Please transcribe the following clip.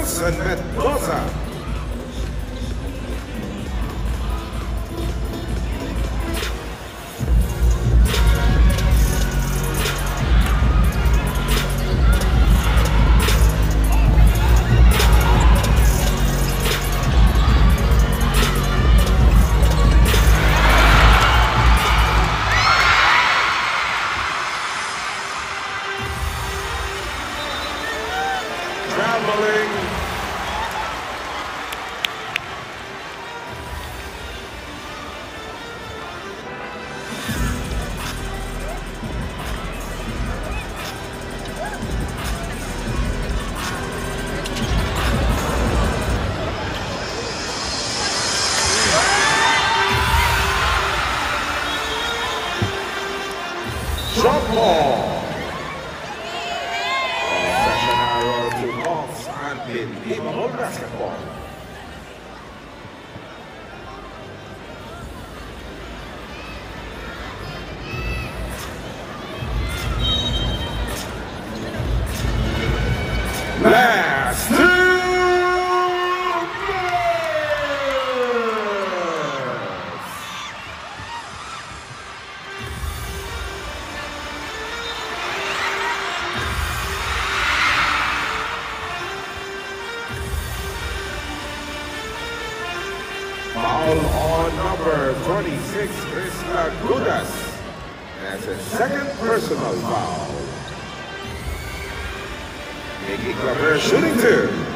Nelson Mendoza. traveling basketball. Professional to Hawks and Believable Basketball. Last Foul on number 26, Chris Agudas. That's a second personal foul. Making Claver shooting two.